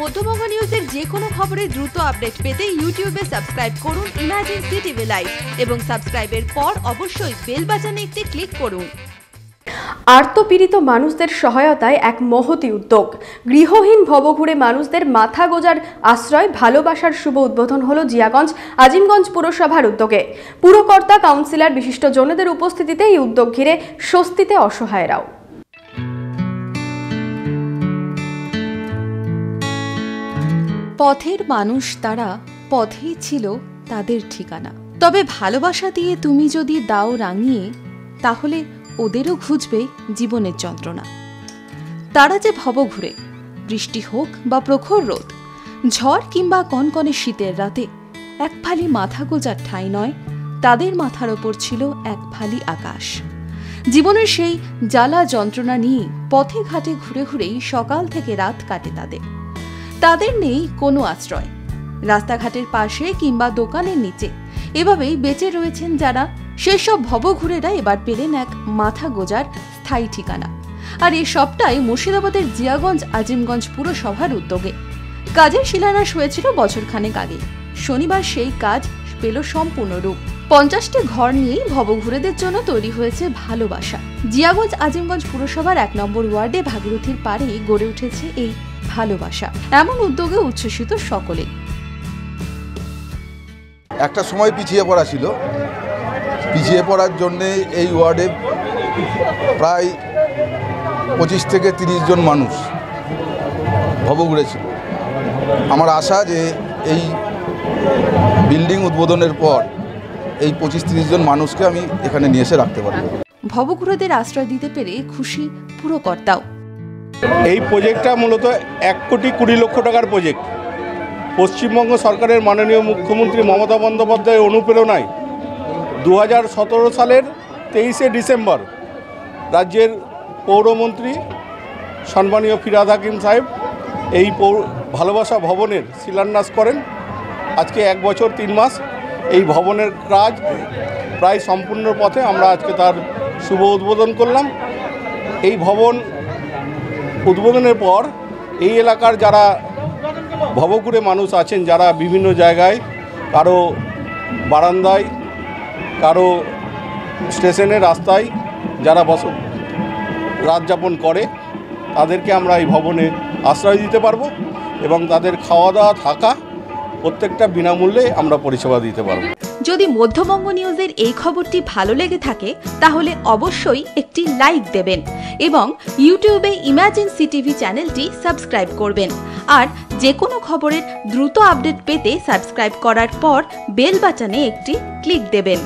মধ্যবঙ্গ নিউজের যে কোনো খবরের দ্রুত আপডেট পেতে ইউটিউবে সাবস্ক্রাইব করুন ইমাজিন সিটিভি লাইভ এবং সাবস্ক্রাইবের পর অবশ্যই বেল বাটনে একটি ক্লিক করুন। আর্তপীড়িত মানুষদের সহায়তায় এক মহতি উদ্যোগ। গৃহহীন ভবঘুরে মানুষদের মাথা গোজার আশ্রয় ভালোবাসার শুভ উদ্বোধন হলো জিয়াগঞ্জ, আজিমগঞ্জ পুরসভার উদ্যোগে। পুরকর্তা, কাউন্সিলর, বিশিষ্ট জনেদের উপস্থিতিতে এই উদ্যোগ ঘিরে স্বস্তিতে অসহায়রাও। পথের মানুষ তারা পথেই ছিল তাদের ঠিকানা। তবে ভালোবাসা দিয়ে তুমি যদি দাও রাঙিয়ে, তাহলে ওদেরও ঘুচবে জীবনের যন্ত্রণা। তারা যে ভব ঘুরে, বৃষ্টি হোক বা প্রখর রোদ, ঝড় কিংবা কনকনে শীতের রাতে, এক ফালি মাথা গোজার ঠাঁই নয়, তাদের মাথার ওপর ছিল এক ফালি আকাশ। জীবনের সেই জ্বালা যন্ত্রণা নিয়ে পথে ঘাটে ঘুরে ঘুরেই সকাল থেকে রাত কাটে তাদের। তাদের নেই কোনো আশ্রয়। রাস্তাঘাটের পাশে কিংবা দোকানের নিচে। এভাবেই বেঁচে রয়েছেন যারা। সেসব ভবঘুরেরা এবার পেলেন এক মাথা গোজার স্থায়ী ঠিকানা। আর এই সবটাই মুর্শিদাবাদের জিয়াগঞ্জ আজিমগঞ্জ পুরসভার উদ্যোগে। কাজের শিলান্যাস হয়েছিল বছরখানেক আগে। শনিবার সেই কাজ পেল সম্পূর্ণ রূপ। পঞ্চাশটি ঘর নিয়েই ভবঘুরেদের জন্য তৈরি হয়েছে ভালোবাসা। জিয়াগঞ্জ আজিমগঞ্জ পুরসভার এক নম্বর ওয়ার্ডে ভাগীরথীর পাড়েই গড়ে উঠেছে এই ভালোবাসা। এমন উদ্যোগে উচ্ছ্বসিত সকলে। একটা সময় পিছিয়ে পড়া ছিল। পিছিয়ে পড়ার জন্যে এই ওয়ার্ডে প্রায় পঁচিশ থেকে তিরিশ জন মানুষ ভবঘুরে ছিল আমার আশা যে এই বিল্ডিং উদ্বোধনের পর এই পঁচিশ তিরিশ জন মানুষকে আমি এখানে নিয়ে এসে রাখতে পারব। ভবঘুরেদের আশ্রয় দিতে পেরে খুশি পুরকর্তাও। এই প্রজেক্টটা মূলত এক কোটি কুড়ি লক্ষ টাকার প্রজেক্ট। পশ্চিমবঙ্গ সরকারের মাননীয় মুখ্যমন্ত্রী মমতা বন্দ্যোপাধ্যায়ের অনুপ্রেরণায় দু হাজার সতেরো সালের তেইশে ডিসেম্বর রাজ্যের পৌরমন্ত্রী সম্মানীয় ফিরাদ হাকিম সাহেব এই পৌর ভালোবাসা ভবনের শিলান্যাস করেন। আজকে এক বছর তিন মাস এই ভবনের কাজ প্রায় সম্পূর্ণ পথে আমরা আজকে তার শুভ উদ্বোধন করলাম। এই ভবন উদ্বোধনের পর এই এলাকার যারা ভবঘুরে মানুষ আছেন, যারা বিভিন্ন জায়গায়, কারও বারান্দায়, কারও স্টেশনের রাস্তায় যারা বস, রাত যাপন করে, তাদেরকে আমরা এই ভবনে আশ্রয় দিতে পারব এবং তাদের খাওয়া দাওয়া থাকা প্রত্যেকটা বিনামূল্যে আমরা পরিষেবা দিতে পারব। যদি মধ্যবঙ্গ নিউজের এই খবরটি ভালো লেগে থাকে, তাহলে অবশ্যই একটি লাইক দেবেন এবং ইউটিউবে ইমাজিন সিটিভি চ্যানেলটি সাবস্ক্রাইব করবেন। আর যে কোনো খবরের দ্রুত আপডেট পেতে সাবস্ক্রাইব করার পর বেল বাটনে একটি ক্লিক দেবেন।